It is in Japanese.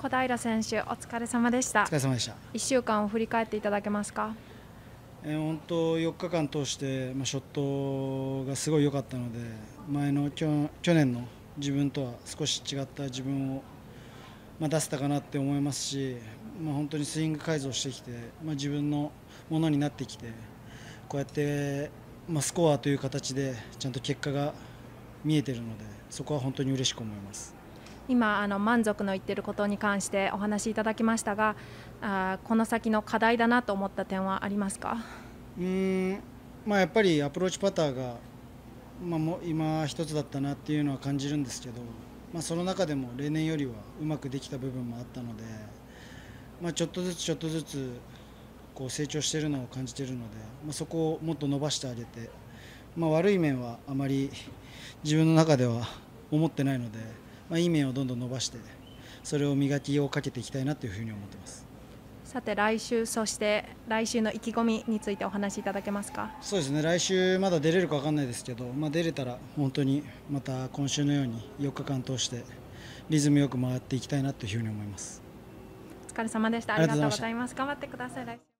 小平選手お疲れ様でした。お疲れ様でした。1週間を振り返っていただけますか？えー、本当4日間通して、まあ、ショットがすごい良かったので前の去年の自分とは少し違った自分を、まあ、出せたかなって思いますし、まあ、本当にスイング改造してきて、まあ、自分のものになってきてこうやって、まあ、スコアという形でちゃんと結果が見えているのでそこは本当に嬉しく思います。今あの満足のいってることに関してお話しいただきましたがあこの先の課題だなと思った点はありますか？うん、まあ、やっぱりアプローチパターが、まあ、も今一つだったなっていうのは感じるんですけど、まあ、その中でも例年よりはうまくできた部分もあったので、まあ、ちょっとずつちょっとずつこう成長しているのを感じているので、まあ、そこをもっと伸ばしてあげて、まあ、悪い面はあまり自分の中では思ってないので。まあ、いい面をどんどん伸ばしてそれを磨きをかけていきたいなというふうに思ってます。さて来週そして来週の意気込みについてお話しいただけますか？そうですね。来週まだ出れるか分かんないですけど、まあ、出れたら本当にまた今週のように4日間通してリズムよく回っていきたいなというふうに思います。お疲れ様でした。ありがとうございます。頑張ってください